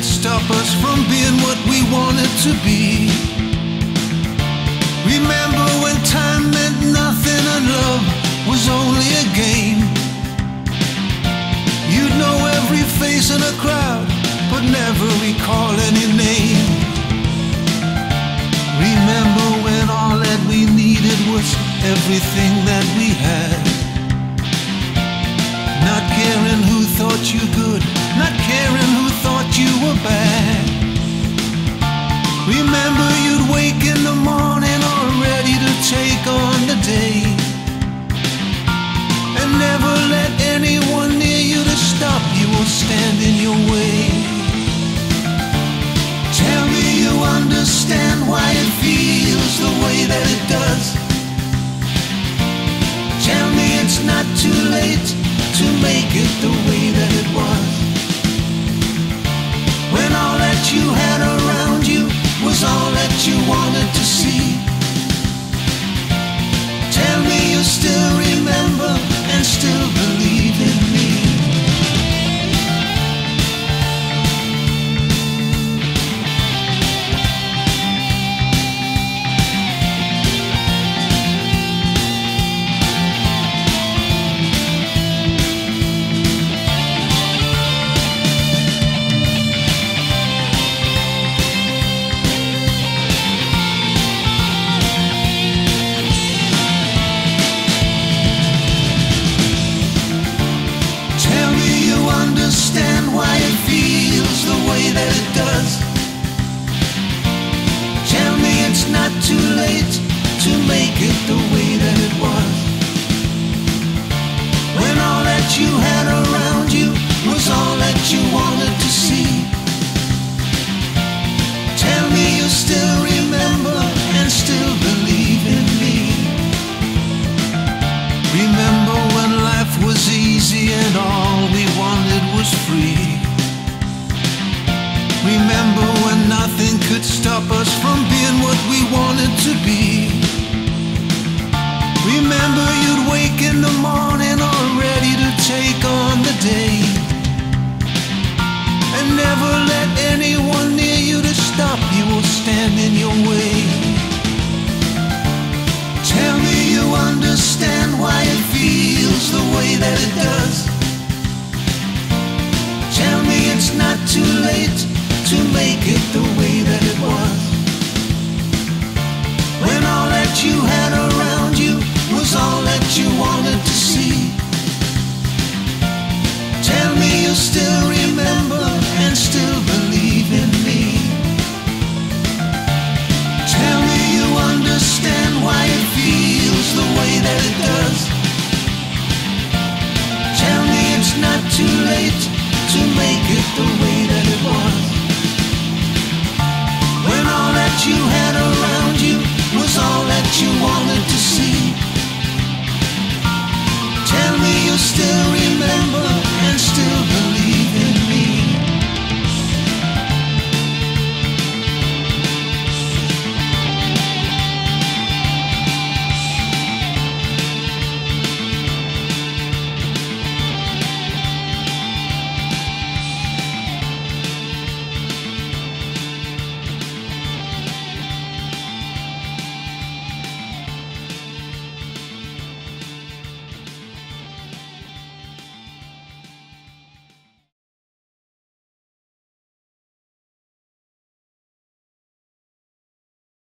could stop us from being what we wanted to be. Remember when time meant nothing and love was only a game. You'd know every face in a crowd, but never recall any name. why it feels the way that it does. Tell me it's not too late to make it the way that it was. When all that you had when all we wanted was free. Remember when nothing could stop us from being what we wanted to be. Remember you'd wake in the morning.